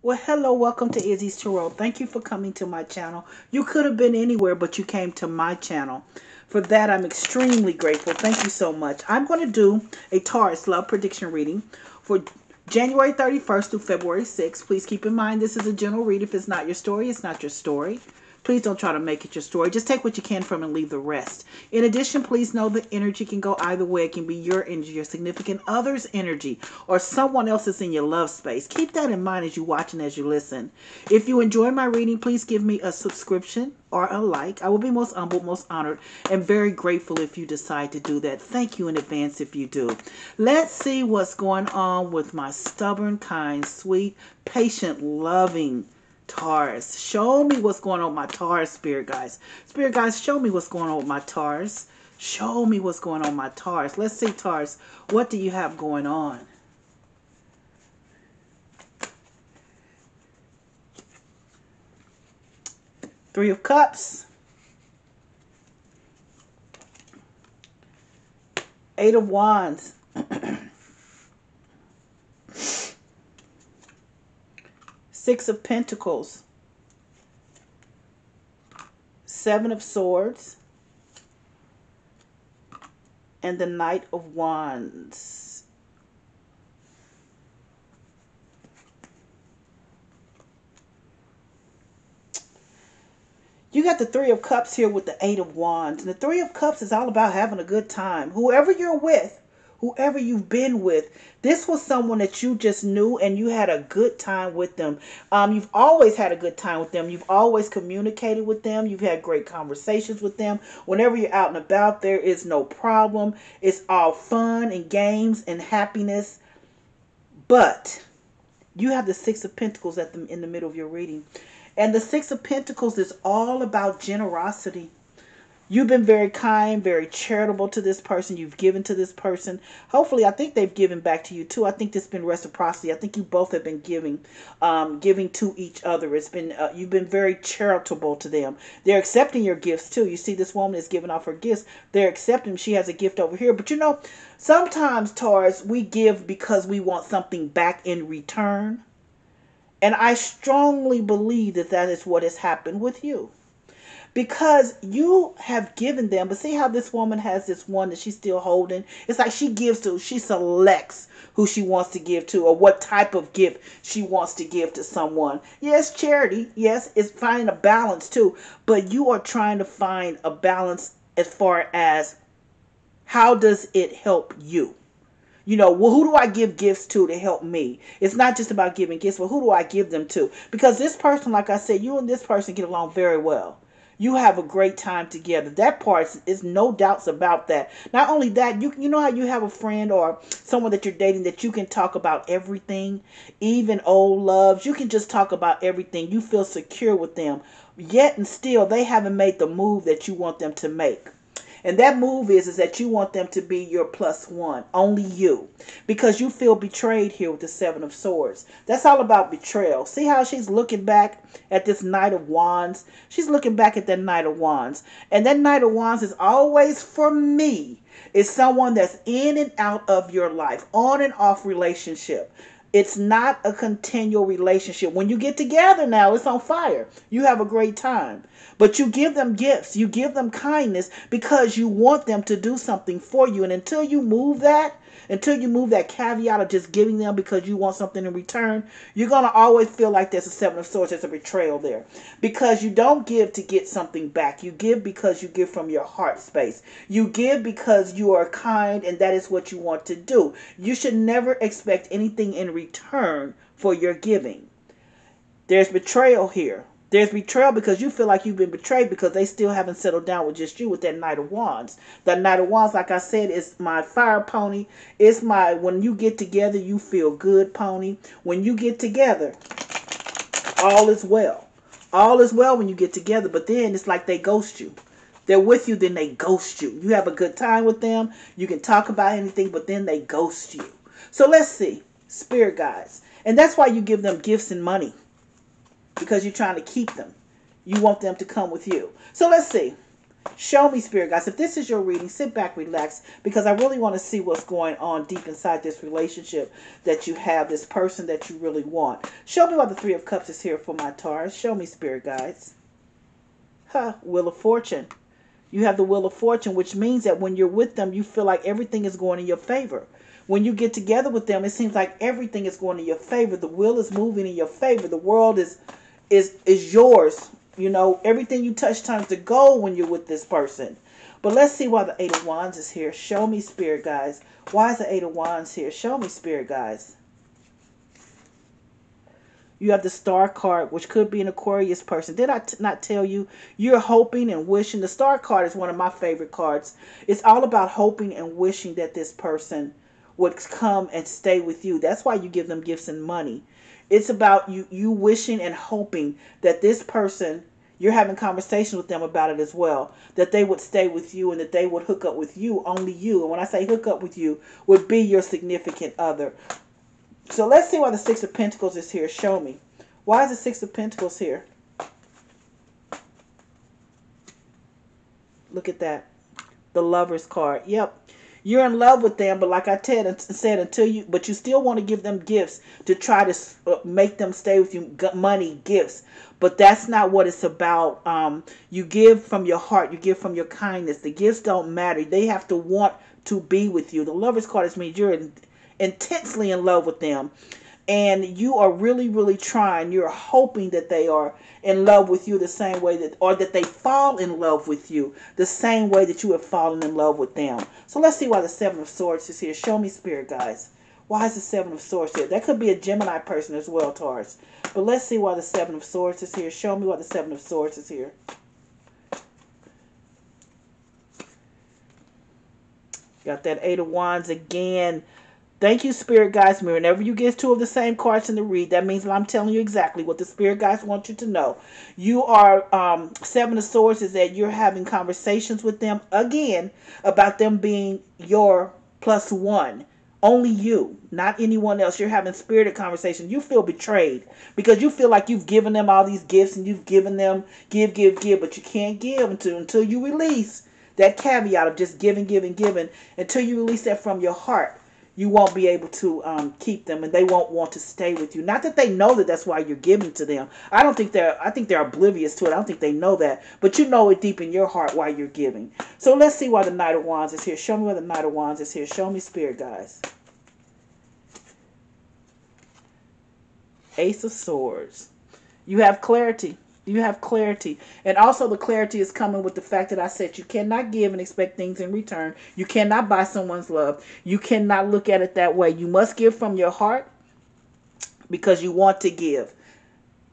Well, hello, welcome to Izzie's Tarot. Thank you for coming to my channel. You could have been anywhere, but you came to my channel. For that, I'm extremely grateful. Thank you so much. I'm going to do a Taurus love prediction reading for January 31st through February 6th. Please keep in mind this is a general read. If it's not your story, it's not your story. Please don't try to make it your story. Just take what you can from and leave the rest. In addition, please know the energy can go either way. It can be your energy, your significant other's energy, or someone else's in your love space. Keep that in mind as you watch and as you listen. If you enjoy my reading, please give me a subscription or a like. I will be most humbled, most honored, and very grateful if you decide to do that. Thank you in advance if you do. Let's see what's going on with my stubborn, kind, sweet, patient, loving Taurus. Show me what's going on with my Taurus, Spirit guys. Spirit guys, show me what's going on with my Taurus. Show me what's going on with my Taurus. Let's see, Taurus, what do you have going on? Three of Cups. Eight of Wands. Six of Pentacles. Seven of Swords. And the Knight of Wands. You got the Three of Cups here with the Eight of Wands. And the Three of Cups is all about having a good time. Whoever you're with, whoever you've been with, this was someone that you just knew and you had a good time with them. Um, you've always had a good time with them. You've always communicated with them. You've had great conversations with them. Whenever you're out and about, there is no problem. It's all fun and games and happiness. But you have the Six of Pentacles at the, in the middle of your reading. And the Six of Pentacles is all about generosity You've been very kind, very charitable to this person. You've given to this person. Hopefully, I think they've given back to you too. I think there's been reciprocity. I think you both have been giving, um, giving to each other. It's been uh, you've been very charitable to them. They're accepting your gifts too. You see, this woman is giving off her gifts. They're accepting. She has a gift over here, but you know, sometimes Taurus we give because we want something back in return, and I strongly believe that that is what has happened with you because you have given them. But see how this woman has this one that she's still holding? It's like she gives to, she selects who she wants to give to or what type of gift she wants to give to someone. Yes, charity. Yes, it's finding a balance too. But you are trying to find a balance as far as how does it help you? you know, well, who do I give gifts to to help me? It's not just about giving gifts, but who do I give them to? Because this person, like I said, you and this person get along very well you have a great time together. That part is no doubts about that. Not only that, you you know how you have a friend or someone that you're dating that you can talk about everything, even old loves. You can just talk about everything. You feel secure with them. Yet and still they haven't made the move that you want them to make. And that move is, is that you want them to be your plus one, only you, because you feel betrayed here with the Seven of Swords. That's all about betrayal. See how she's looking back at this Knight of Wands? She's looking back at that Knight of Wands. And that Knight of Wands is always for me. Is someone that's in and out of your life, on and off relationship. It's not a continual relationship. When you get together now, it's on fire. You have a great time. But you give them gifts, you give them kindness because you want them to do something for you. And until you move that, until you move that caveat of just giving them because you want something in return, you're going to always feel like there's a seven of swords, there's a betrayal there. Because you don't give to get something back. You give because you give from your heart space. You give because you are kind and that is what you want to do. You should never expect anything in return for your giving. There's betrayal here. There's betrayal because you feel like you've been betrayed because they still haven't settled down with just you with that Knight of Wands. That Knight of Wands, like I said, is my fire pony. It's my, when you get together, you feel good pony. When you get together, all is well. All is well when you get together, but then it's like they ghost you. They're with you, then they ghost you. You have a good time with them. You can talk about anything, but then they ghost you. So let's see. Spirit guides. And that's why you give them gifts and money because you're trying to keep them. You want them to come with you. So let's see. Show me, Spirit guys. If this is your reading, sit back, relax, because I really want to see what's going on deep inside this relationship that you have, this person that you really want. Show me why the Three of Cups is here for my Taurus. Show me, Spirit guides. Huh, Wheel of Fortune. You have the Wheel of Fortune, which means that when you're with them, you feel like everything is going in your favor. When you get together with them, it seems like everything is going in your favor. The wheel is moving in your favor. The world is is is yours you know, everything you touch turns to gold when you're with this person. But let's see why the Eight of Wands is here. Show me, Spirit guys. Why is the Eight of Wands here? Show me, Spirit guys. You have the Star card, which could be an Aquarius person. Did I not tell you? You're hoping and wishing. The Star card is one of my favorite cards. It's all about hoping and wishing that this person would come and stay with you. That's why you give them gifts and money. It's about you you wishing and hoping that this person you're having conversations with them about it as well that they would stay with you and that they would hook up with you only you. And when i say hook up with you would be your significant other. So let's see why the six of pentacles is here. Show me. Why is the six of pentacles here? Look at that. The lovers card. Yep you're in love with them, but like I said, said until you, but you still want to give them gifts to try to uh, make them stay with you, money, gifts. But that's not what it's about. Um, you give from your heart, you give from your kindness. The gifts don't matter. They have to want to be with you. The lover's card is means you're in, intensely in love with them and you are really really trying. You're hoping that they are in love with you the same way that or that they fall in love with you the same way that you have fallen in love with them. So let's see why the seven of swords is here. Show me spirit guys why is the seven of swords here? That could be a gemini person as well taurus. But let's see why the seven of swords is here. Show me why the seven of swords is here. Got that eight of wands again Thank you, Spirit Guides. Whenever you get two of the same cards in the read, that means I'm telling you exactly what the Spirit Guides want you to know. You are, um, Seven of Swords is that you're having conversations with them again about them being your plus one. Only you, not anyone else. You're having spirited conversation. You feel betrayed because you feel like you've given them all these gifts and you've given them give, give, give, but you can't give until, until you release that caveat of just giving, giving, giving until you release that from your heart you won't be able to um, keep them and they won't want to stay with you. Not that they know that that's why you're giving to them. I don't think they're i think they're oblivious to it. I don't think they know that. But you know it deep in your heart why you're giving. So let's see why the knight of wands is here. Show me why the knight of wands is here. Show me spirit guys. Ace of swords. You have clarity you have clarity. And also the clarity is coming with the fact that I said you cannot give and expect things in return. You cannot buy someone's love. You cannot look at it that way. You must give from your heart because you want to give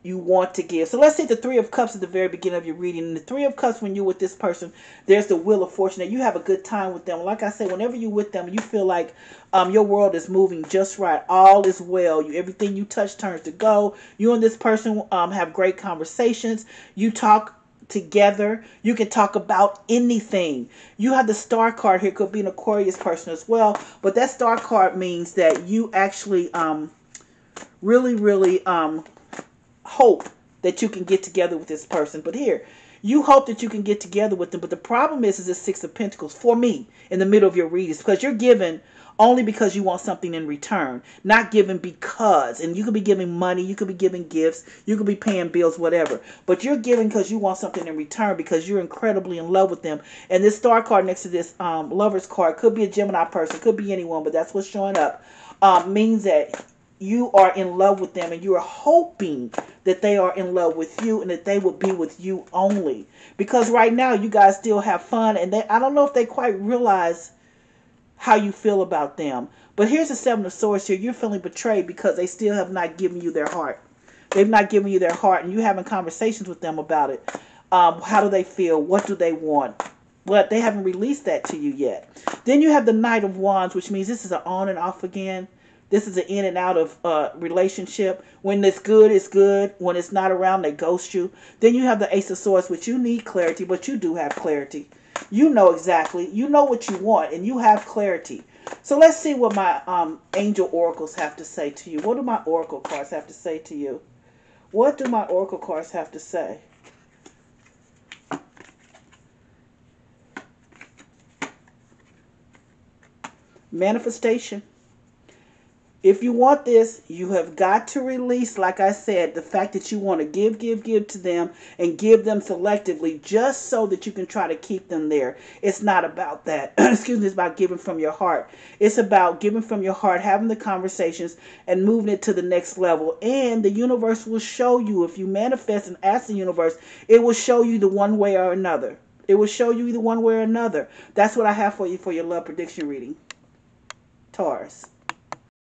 you want to give. So let's say the Three of Cups at the very beginning of your reading. And the Three of Cups, when you're with this person, there's the Wheel of Fortune that you have a good time with them. Like I said, whenever you're with them, you feel like um, your world is moving just right. All is well. You Everything you touch turns to go. You and this person um, have great conversations. You talk together. You can talk about anything. You have the star card here. Could be an Aquarius person as well. But that star card means that you actually um, really, really um, hope that you can get together with this person. But here, you hope that you can get together with them. But the problem is, is the Six of Pentacles for me in the middle of your readings because you're given only because you want something in return, not given because. And you could be giving money, you could be giving gifts, you could be paying bills, whatever. But you're giving because you want something in return because you're incredibly in love with them. And this star card next to this um, lover's card could be a Gemini person, could be anyone, but that's what's showing up. Um, means that you are in love with them and you are hoping that they are in love with you and that they will be with you only. Because right now you guys still have fun and they I don't know if they quite realize how you feel about them. But here's the seven of swords here. You're feeling betrayed because they still have not given you their heart. They've not given you their heart and you're having conversations with them about it. Um, how do they feel? What do they want? But they haven't released that to you yet. Then you have the knight of wands which means this is an on and off again this is an in and out of uh, relationship. When it's good, it's good. When it's not around, they ghost you. Then you have the Ace of Swords, which you need clarity, but you do have clarity. You know exactly. You know what you want, and you have clarity. So let's see what my um, angel oracles have to say to you. What do my oracle cards have to say to you? What do my oracle cards have to say? Manifestation. If you want this, you have got to release, like I said, the fact that you want to give, give, give to them and give them selectively just so that you can try to keep them there. It's not about that. Excuse me, it's about giving from your heart. It's about giving from your heart, having the conversations and moving it to the next level. And the universe will show you, if you manifest and ask the universe, it will show you the one way or another. It will show you either one way or another. That's what I have for you for your love prediction reading. Taurus.